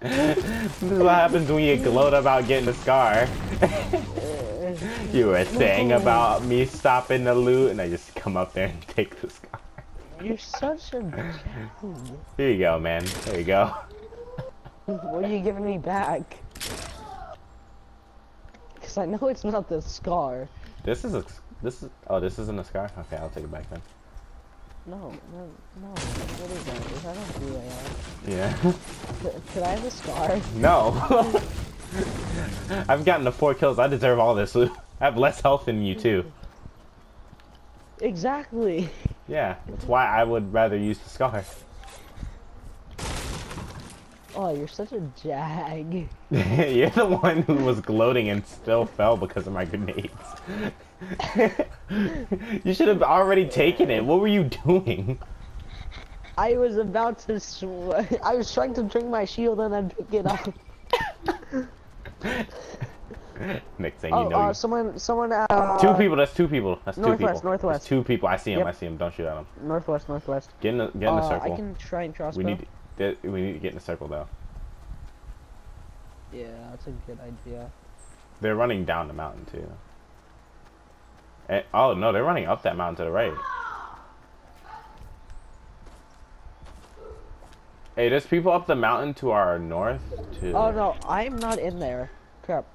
this is what happens when you gloat about getting a scar. you were saying about me stopping the loot, and I just come up there and take the scar. You're such a. Here you go, man. There you go. What are you giving me back? Because I know it's not the scar. This is a. This is. Oh, this isn't a scar. Okay, I'll take it back then. No, no, no. What is that? Is that a blue AR? Yeah. Could, could I have a scar? No. I've gotten to four kills. I deserve all this loot. I have less health than you too. Exactly. Yeah, that's why I would rather use the scar. Oh, you're such a jag. You're the one who was gloating and still fell because of my grenades. you should have already taken it. What were you doing? I was about to. I was trying to drink my shield and then pick it up. Next thing oh, you know, uh, you- someone, someone. Uh, two people. That's two people. That's two Northwest, people. northwest. That's two people. I see him. Yep. I see him. Don't shoot at him. Northwest, northwest. Get in the get in the Uh, circle. I can try and crossbow. We need we need to get in the circle though. Yeah, that's a good idea. They're running down the mountain too. Eh, oh no, they're running up that mountain to the right. Hey, there's people up the mountain to our north too. Oh no, I'm not in there. Crap.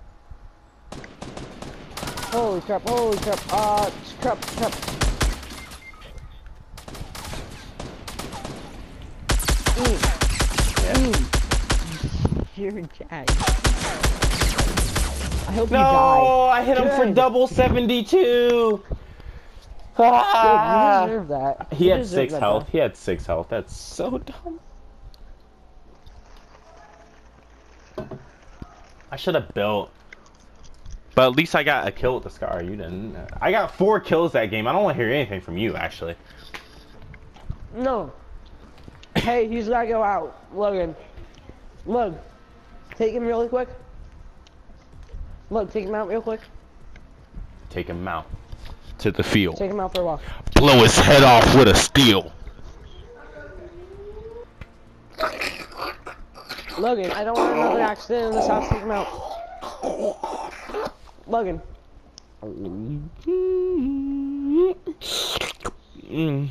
Holy crap, holy crap, uh, crap, crap. Mm. Yeah. Mm. You're a. I hope you No, die. I hit him for double 72. Good, Ah. you deserve that. He You had six health. though. He had six health. That's so dumb. I should have built. But at least I got a kill with the scar. You didn't. I got four kills that game. I don't want to hear anything from you, actually. No. Hey, he's gotta go out. Logan. Look. Take him really quick. Look, take him out real quick. Take him out to the field. Take him out for a walk. Blow his head off with a steel. Logan, I don't want another accident in this house. Take him out. Logan. Mm.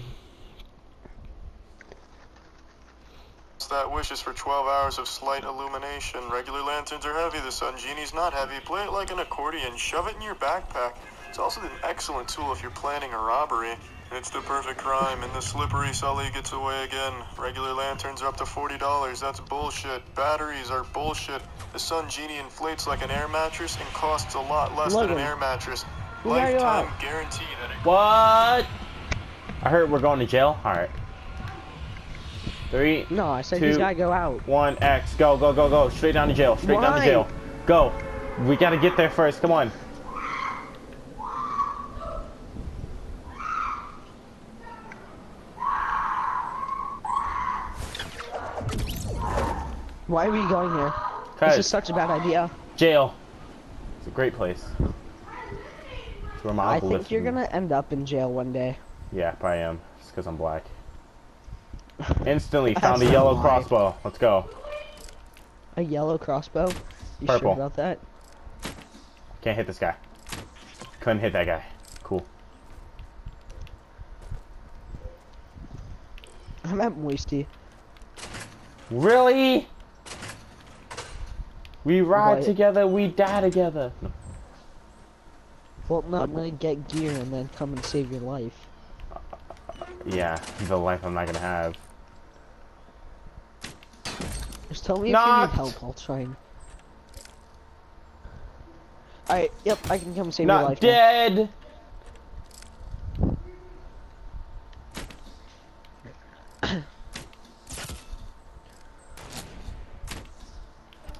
That wish is for 12 hours of slight illumination. Regular lanterns are heavy, the Sun Genie's not heavy. Play it like an accordion, shove it in your backpack. It's also an excellent tool if you're planning a robbery. It's the perfect crime, and the slippery Sully gets away again. Regular lanterns are up to $40. That's bullshit. Batteries are bullshit. The Sun Genie inflates like an air mattress and costs a lot less than an air mattress. We Lifetime guarantee that it What? I heard we're going to jail. All right. Three, No, I said Two. he's gotta go out. one, X. Go, go, go, go. Straight down to jail. Straight down to jail. Go. We gotta get there first. Come on. Why are we going here? This is such a bad idea. jail. It's a great place. It's where my I think you're gonna end up in jail one day. Yeah, probably am. Just because I'm black. Instantly found a yellow crossbow. Let's go. A yellow crossbow? You Purple. sure about that? Can't hit this guy. Couldn't hit that guy. Cool. I'm at Moisty. Really? We ride together, we die together. No. Well, no, I'm gonna get gear and then come and save your life. Yeah, the life I'm not gonna have. Tell me if you need help, I'll try and... Alright, yep, I can come save your life dead.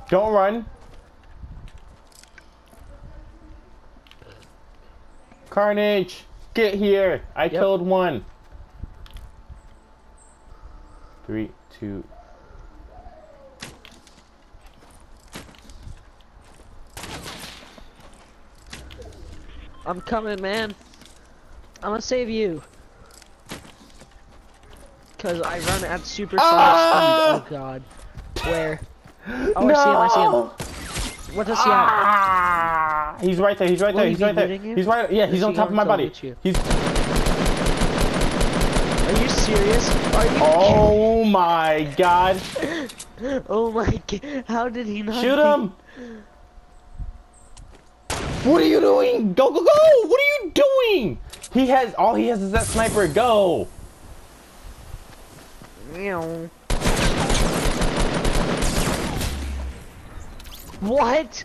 Don't run. Carnage, get here. I Yep. killed one. Three, two. I'm coming, man. I'm gonna save you. Cause I run at super Ah! speed. Oh god. Where? Oh, I see him. I see him. What does he have? Ah! He's right there. He's right there. he He's right there. you? He's right. Yeah, he's Is on top of my body. He's. Are you serious? Are you? Oh my god! Oh my god. How did he not? Shoot him! What are you doing? Go go go! What are you doing? He has all he has is that sniper. Go! Meow. What?